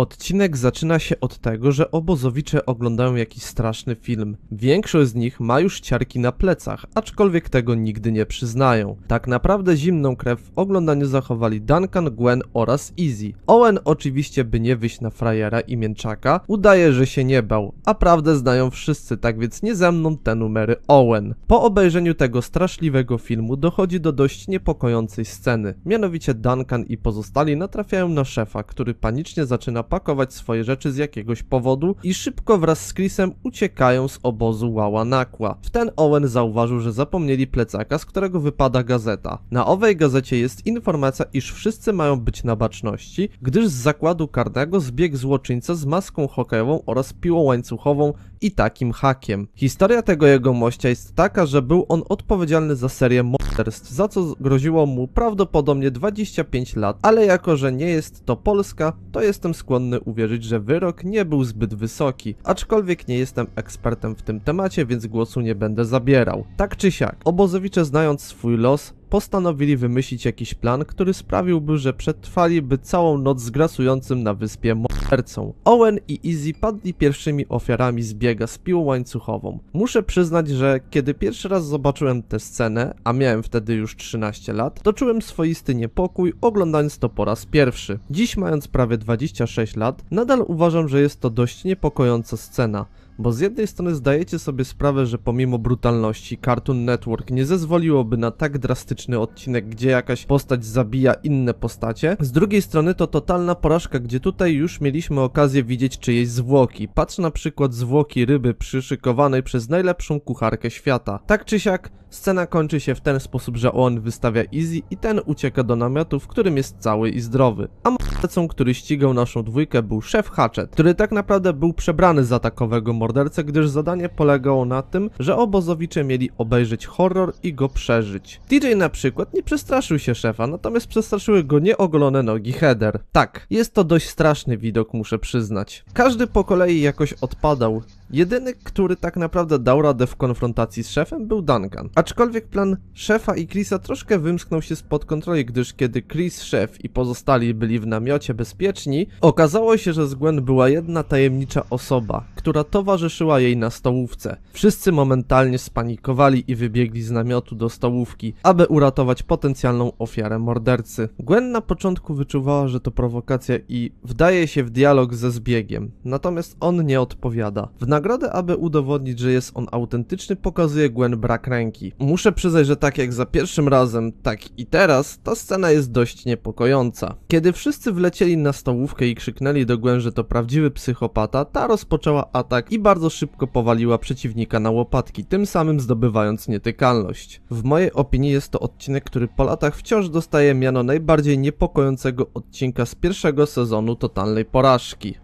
Odcinek zaczyna się od tego, że obozowicze oglądają jakiś straszny film. Większość z nich ma już ciarki na plecach, aczkolwiek tego nigdy nie przyznają. Tak naprawdę zimną krew w oglądaniu zachowali Duncan, Gwen oraz Easy. Owen oczywiście, by nie wyjść na frajera i mięczaka, udaje, że się nie bał, a prawdę znają wszyscy, tak więc nie ze mną te numery Owen. Po obejrzeniu tego straszliwego filmu dochodzi do dość niepokojącej sceny. Mianowicie Duncan i pozostali natrafiają na szefa, który panicznie zaczyna pakować swoje rzeczy z jakiegoś powodu i szybko wraz z Chrisem uciekają z obozu Łała-Nakła. W ten Owen zauważył, że zapomnieli plecaka, z którego wypada gazeta. Na owej gazecie jest informacja, iż wszyscy mają być na baczności, gdyż z zakładu karnego zbiegł złoczyńca z maską hokejową oraz piłą łańcuchową i takim hakiem. Historia tego jego mościa jest taka, że był on odpowiedzialny za serię morderstw, za co groziło mu prawdopodobnie 25 lat, ale jako, że nie jest to Polska, to jestem skłonny uwierzyć, że wyrok nie był zbyt wysoki, aczkolwiek nie jestem ekspertem w tym temacie, więc głosu nie będę zabierał. Tak czy siak, obozowicze znając swój los, postanowili wymyślić jakiś plan, który sprawiłby, że przetrwaliby całą noc z grasującym na wyspie mordercą. Owen i Izzy padli pierwszymi ofiarami zbiega z piłą łańcuchową. Muszę przyznać, że kiedy pierwszy raz zobaczyłem tę scenę, a miałem wtedy już 13 lat, to czułem swoisty niepokój oglądając to po raz pierwszy. Dziś mając prawie 26 lat, nadal uważam, że jest to dość niepokojąca scena. Bo z jednej strony zdajecie sobie sprawę, że pomimo brutalności Cartoon Network nie zezwoliłoby na tak drastyczny odcinek, gdzie jakaś postać zabija inne postacie. Z drugiej strony to totalna porażka, gdzie tutaj już mieliśmy okazję widzieć czyjeś zwłoki. Patrz na przykład zwłoki ryby przyszykowanej przez najlepszą kucharkę świata. Tak czy siak, scena kończy się w ten sposób, że on wystawia Easy i ten ucieka do namiotu, w którym jest cały i zdrowy. A mordercą, który ścigał naszą dwójkę był szef Hatchet, który tak naprawdę był przebrany za takowego mordercę, gdyż zadanie polegało na tym, że obozowicze mieli obejrzeć horror i go przeżyć. DJ na przykład nie przestraszył się szefa, natomiast przestraszyły go nieogolone nogi Heather. Tak, jest to dość straszny widok, muszę przyznać. Każdy po kolei jakoś odpadał, Jedyny, który tak naprawdę dał radę w konfrontacji z szefem był Duncan. Aczkolwiek plan szefa i Chrisa troszkę wymsknął się spod kontroli, gdyż kiedy Chris, szef i pozostali byli w namiocie bezpieczni, okazało się, że z Gwen była jedna tajemnicza osoba, która towarzyszyła jej na stołówce. Wszyscy momentalnie spanikowali i wybiegli z namiotu do stołówki, aby uratować potencjalną ofiarę mordercy. Gwen na początku wyczuwała, że to prowokacja i wdaje się w dialog ze zbiegiem, natomiast on nie odpowiada. W nagrodę, aby udowodnić, że jest on autentyczny, pokazuje Gwen brak ręki. Muszę przyznać, że tak jak za pierwszym razem, tak i teraz, ta scena jest dość niepokojąca. Kiedy wszyscy wlecieli na stołówkę i krzyknęli do Gwen, że to prawdziwy psychopata, ta rozpoczęła atak i bardzo szybko powaliła przeciwnika na łopatki, tym samym zdobywając nietykalność. W mojej opinii jest to odcinek, który po latach wciąż dostaje miano najbardziej niepokojącego odcinka z pierwszego sezonu totalnej porażki.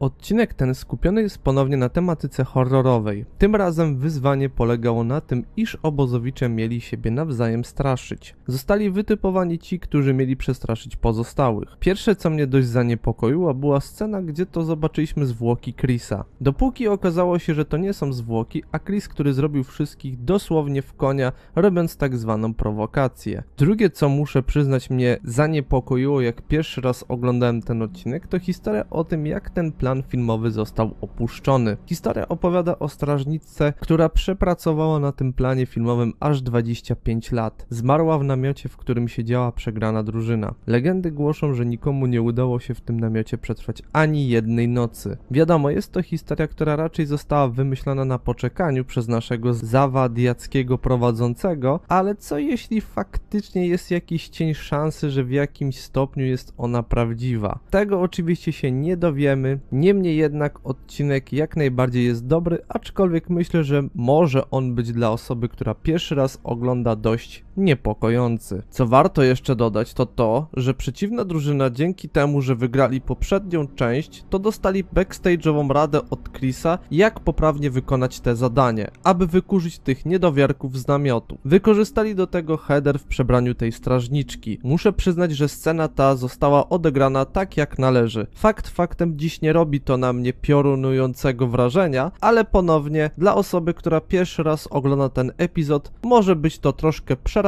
Odcinek ten skupiony jest ponownie na tematyce horrorowej. Tym razem wyzwanie polegało na tym, iż obozowicze mieli siebie nawzajem straszyć. Zostali wytypowani ci, którzy mieli przestraszyć pozostałych. Pierwsze, co mnie dość zaniepokoiło, była scena, gdzie to zobaczyliśmy zwłoki Chrisa. Dopóki okazało się, że to nie są zwłoki, a Chris, który zrobił wszystkich dosłownie w konia, robiąc tak zwaną prowokację. Drugie, co muszę przyznać mnie zaniepokoiło, jak pierwszy raz oglądałem ten odcinek, to historia o tym, jak ten plan plan filmowy został opuszczony. Historia opowiada o strażniczce, która przepracowała na tym planie filmowym aż 25 lat. Zmarła w namiocie, w którym siedziała przegrana drużyna. Legendy głoszą, że nikomu nie udało się w tym namiocie przetrwać ani jednej nocy. Wiadomo, jest to historia, która raczej została wymyślona na poczekaniu przez naszego zawadiackiego prowadzącego, ale co jeśli faktycznie jest jakiś cień szansy, że w jakimś stopniu jest ona prawdziwa? Tego oczywiście się nie dowiemy, Niemniej jednak odcinek jak najbardziej jest dobry, aczkolwiek myślę, że może on być dla osoby, która pierwszy raz ogląda dość niepokojący. Co warto jeszcze dodać, to to, że przeciwna drużyna dzięki temu, że wygrali poprzednią część, to dostali backstage'ową radę od Chrisa, jak poprawnie wykonać te zadanie, aby wykurzyć tych niedowiarków z namiotu. Wykorzystali do tego header w przebraniu tej strażniczki. Muszę przyznać, że scena ta została odegrana tak jak należy. Fakt faktem dziś nie robi to na mnie piorunującego wrażenia, ale ponownie dla osoby, która pierwszy raz ogląda ten epizod, może być to troszkę przerażające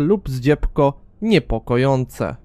lub zdziepko niepokojące.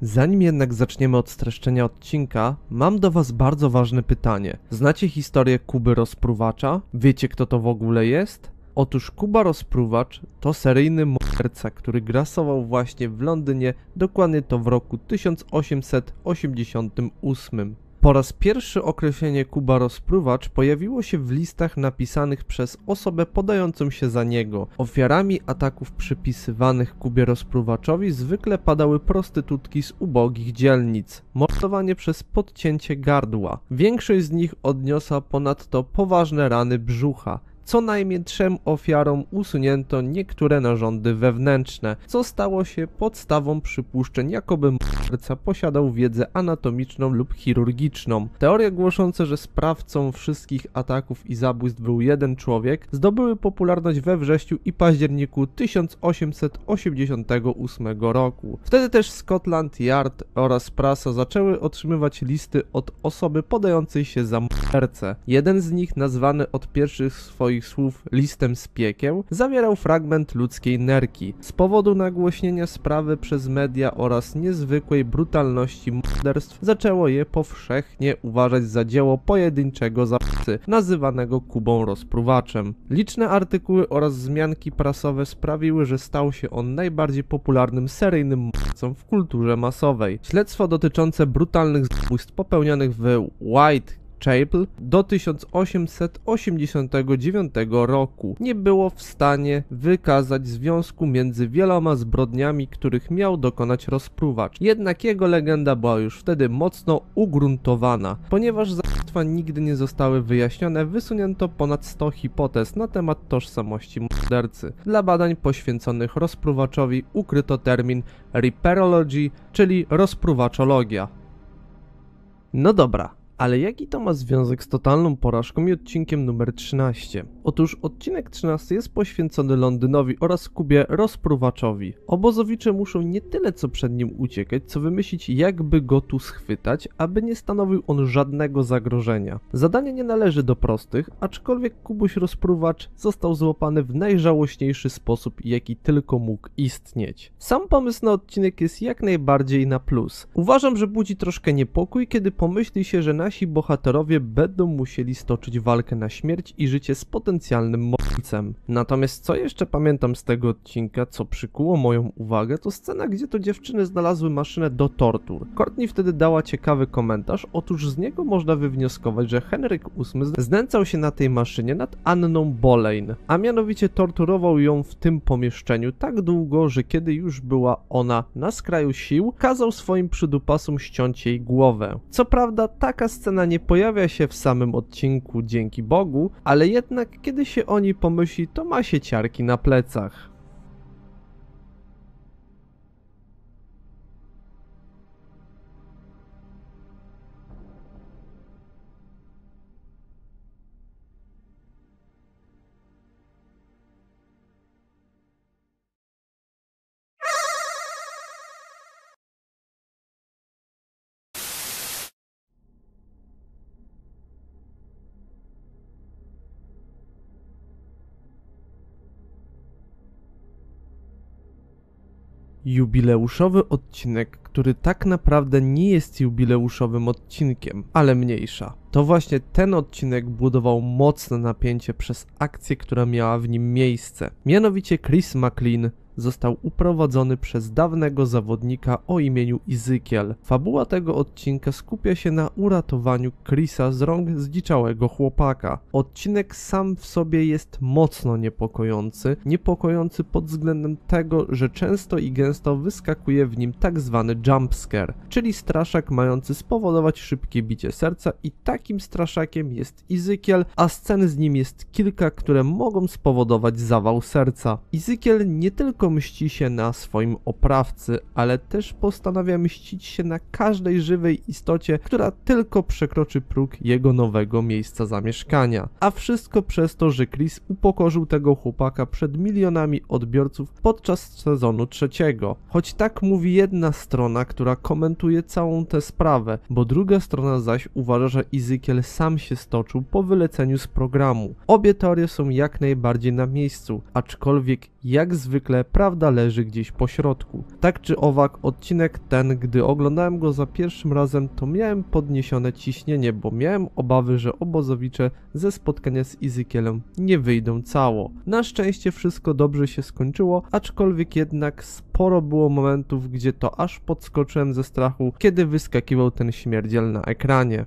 Zanim jednak zaczniemy od streszczenia odcinka, mam do Was bardzo ważne pytanie. Znacie historię Kuby Rozpruwacza? Wiecie kto to w ogóle jest? Otóż Kuba Rozpruwacz to seryjny morderca, który grasował właśnie w Londynie, dokładnie to w roku 1888. Po raz pierwszy określenie Kuba Rozpruwacz pojawiło się w listach napisanych przez osobę podającą się za niego. Ofiarami ataków przypisywanych Kubie Rozpruwaczowi zwykle padały prostytutki z ubogich dzielnic, mordowanie przez podcięcie gardła. Większość z nich odniosła ponadto poważne rany brzucha. Co najmniej trzem ofiarom usunięto niektóre narządy wewnętrzne, co stało się podstawą przypuszczeń, jakoby morderca posiadał wiedzę anatomiczną lub chirurgiczną. Teorie głoszące, że sprawcą wszystkich ataków i zabójstw był jeden człowiek, zdobyły popularność we wrześniu i październiku 1888 roku. Wtedy też Scotland Yard oraz prasa zaczęły otrzymywać listy od osoby podającej się za mordercę. Jeden z nich, nazwany od pierwszych swoich słów listem z piekieł, zawierał fragment ludzkiej nerki. Z powodu nagłośnienia sprawy przez media oraz niezwykłej brutalności morderstw zaczęło je powszechnie uważać za dzieło pojedynczego zabójcy, nazywanego Kubą Rozpruwaczem. Liczne artykuły oraz wzmianki prasowe sprawiły, że stał się on najbardziej popularnym seryjnym mordercą w kulturze masowej. Śledztwo dotyczące brutalnych zabójstw popełnionych w White Chapel do 1889 roku nie było w stanie wykazać związku między wieloma zbrodniami, których miał dokonać rozpruwacz. Jednak jego legenda była już wtedy mocno ugruntowana. Ponieważ zabójstwa nigdy nie zostały wyjaśnione, wysunięto ponad 100 hipotez na temat tożsamości mordercy. Dla badań poświęconych rozpruwaczowi ukryto termin reperology, czyli rozpruwaczologia. No dobra, ale jaki to ma związek z totalną porażką i odcinkiem numer 13? Otóż odcinek 13 jest poświęcony Londynowi oraz Kubie Rozpruwaczowi. Obozowicze muszą nie tyle co przed nim uciekać, co wymyślić jakby go tu schwytać, aby nie stanowił on żadnego zagrożenia. Zadanie nie należy do prostych, aczkolwiek Kubuś Rozpruwacz został złapany w najżałośniejszy sposób, jaki tylko mógł istnieć. Sam pomysł na odcinek jest jak najbardziej na plus. Uważam, że budzi troszkę niepokój, kiedy pomyśli się, że nasi bohaterowie będą musieli stoczyć walkę na śmierć i życie z potencjalnym mordercą. Natomiast co jeszcze pamiętam z tego odcinka, co przykuło moją uwagę, to scena, gdzie to dziewczyny znalazły maszynę do tortur. Courtney wtedy dała ciekawy komentarz, otóż z niego można wywnioskować, że Henryk VIII znęcał się na tej maszynie nad Anną Boleyn, a mianowicie torturował ją w tym pomieszczeniu tak długo, że kiedy już była ona na skraju sił, kazał swoim przydupasom ściąć jej głowę. Co prawda taka scena nie pojawia się w samym odcinku dzięki Bogu, ale jednak kiedy się o niej pomyśli, to ma się ciarki na plecach. Jubileuszowy odcinek, który tak naprawdę nie jest jubileuszowym odcinkiem, ale mniejsza. To właśnie ten odcinek budował mocne napięcie przez akcję, która miała w nim miejsce. Mianowicie Chris McLean został uprowadzony przez dawnego zawodnika o imieniu Izykiel. Fabuła tego odcinka skupia się na uratowaniu Chrisa z rąk zdziczałego chłopaka. Odcinek sam w sobie jest mocno niepokojący, niepokojący pod względem tego, że często i gęsto wyskakuje w nim tak zwany jumpscare, czyli straszak mający spowodować szybkie bicie serca i takim straszakiem jest Izykiel, a scen z nim jest kilka, które mogą spowodować zawał serca. Izykiel nie tylko mści się na swoim oprawcy, ale też postanawia mścić się na każdej żywej istocie, która tylko przekroczy próg jego nowego miejsca zamieszkania. A wszystko przez to, że Chris upokorzył tego chłopaka przed milionami odbiorców podczas sezonu trzeciego. Choć tak mówi jedna strona, która komentuje całą tę sprawę, bo druga strona zaś uważa, że Ezekiel sam się stoczył po wyleceniu z programu. Obie teorie są jak najbardziej na miejscu, aczkolwiek jak zwykle prawda leży gdzieś po środku. Tak czy owak, odcinek ten, gdy oglądałem go za pierwszym razem, to miałem podniesione ciśnienie, bo miałem obawy, że obozowicze ze spotkania z Ezekielem nie wyjdą cało. Na szczęście wszystko dobrze się skończyło, aczkolwiek jednak sporo było momentów, gdzie to aż podskoczyłem ze strachu, kiedy wyskakiwał ten śmierdziel na ekranie.